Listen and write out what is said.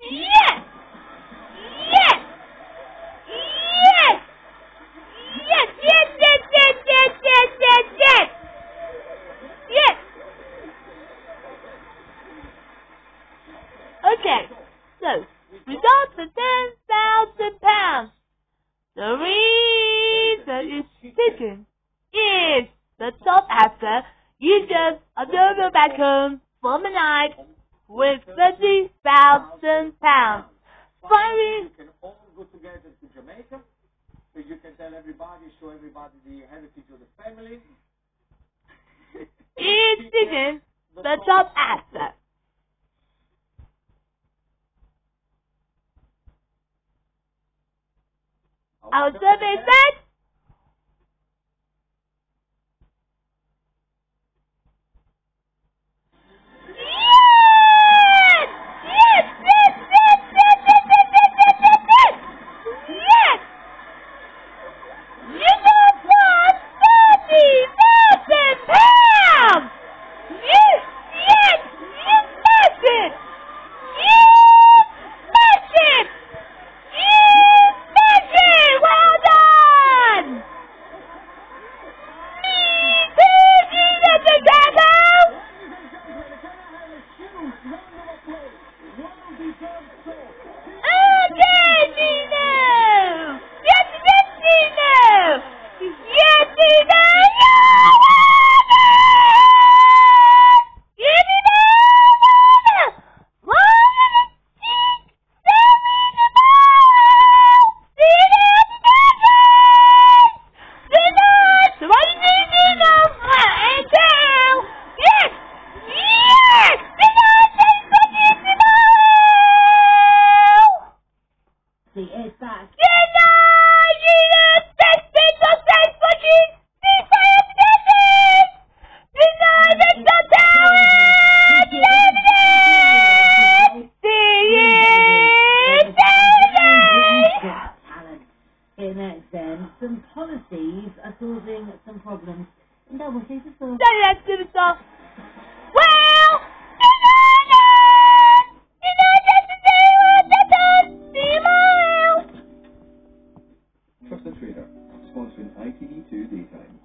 Yes! Yes! Yes! Yes, yes, yes, yes, yes, yes! Okay, so, result for ten thousand pounds. The reason is sitting is the top answer. You just another back home from a night with thirty thousand pounds. Finally, You can all go together to Jamaica. So you can tell everybody, show everybody the heritage of the family. is sitting the top answer. Our survey said Come on. These are causing some problems. And that was his assault. That's good assault. Well, the Trader, sponsoring ITV2 Daytime.